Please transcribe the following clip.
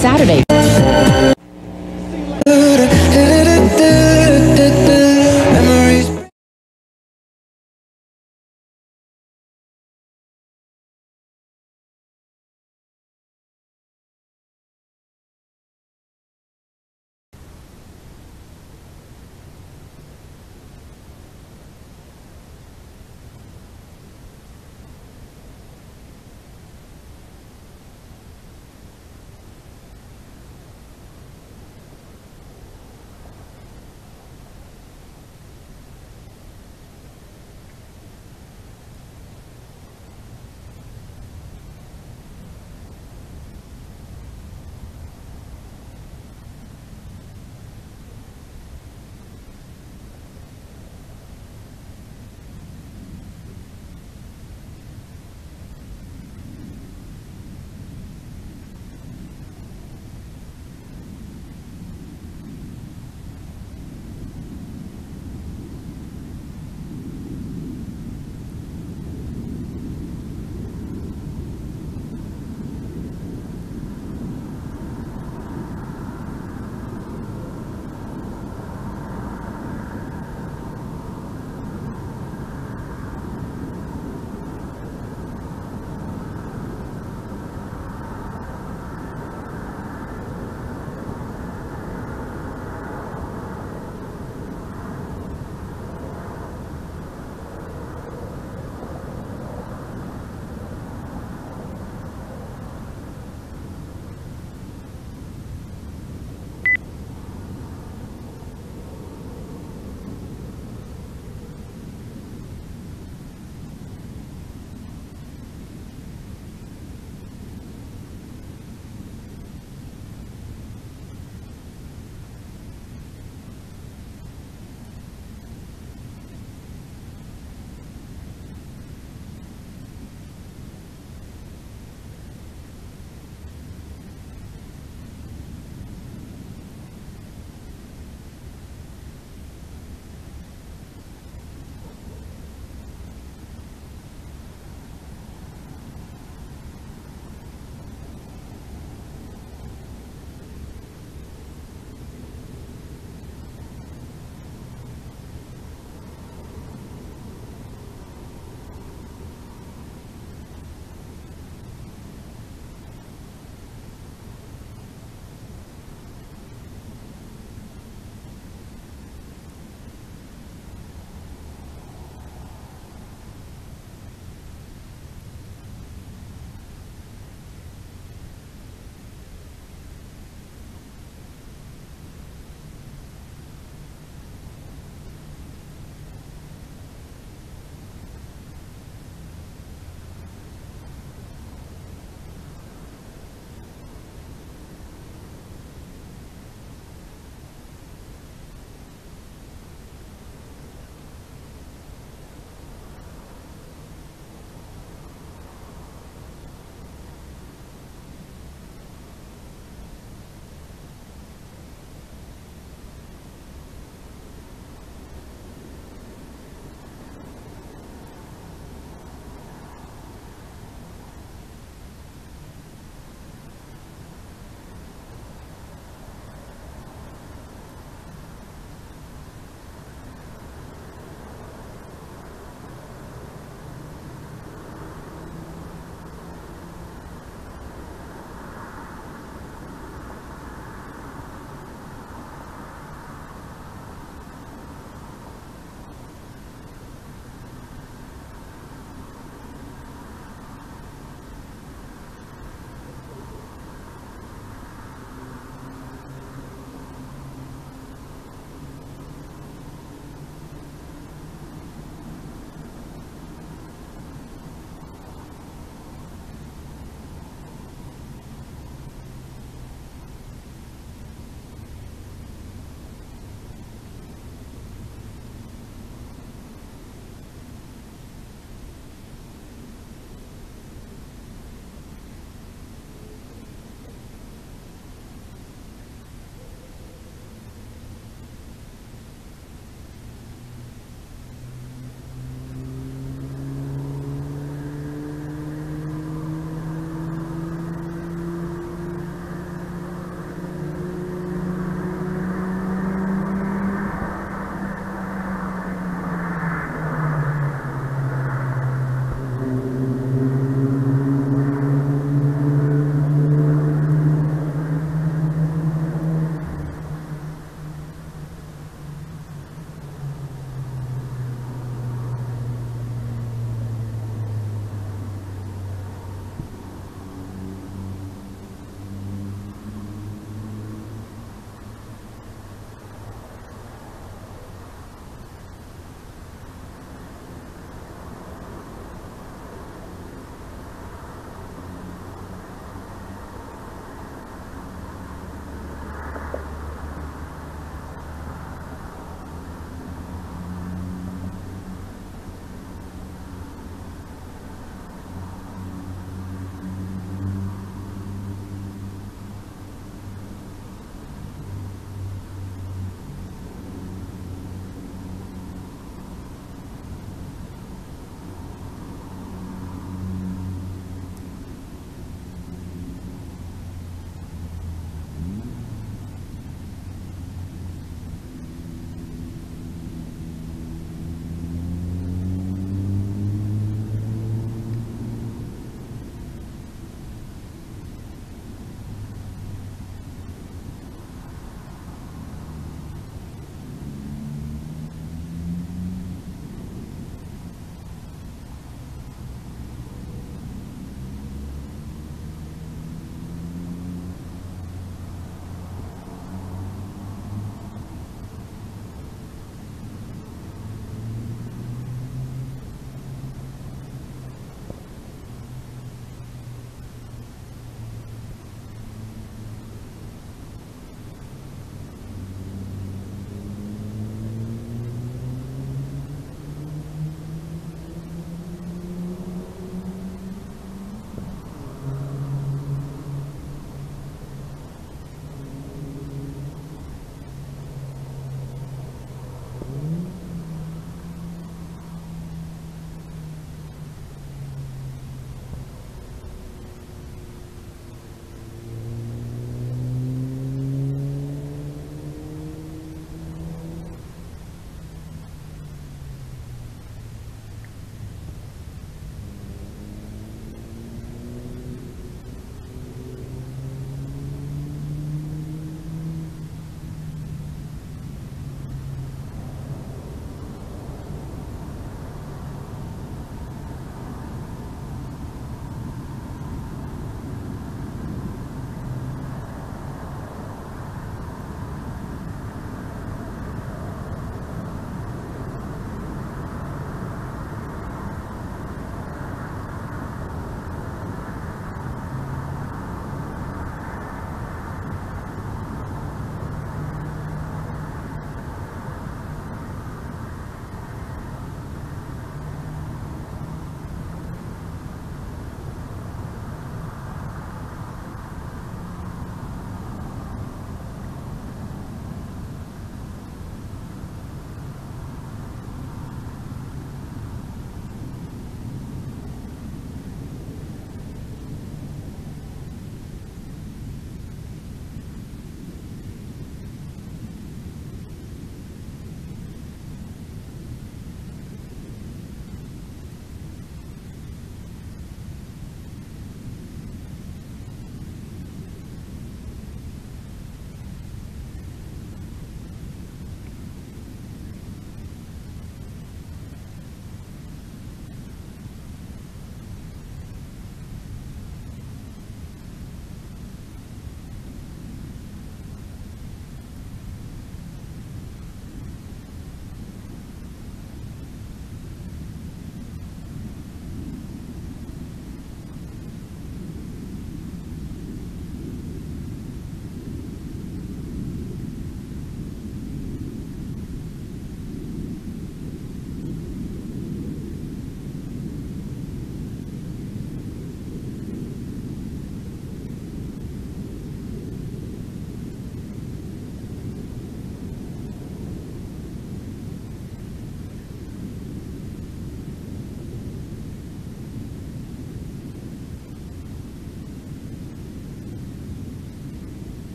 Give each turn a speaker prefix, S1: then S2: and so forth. S1: Saturday